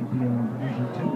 Yeah. be on usually 10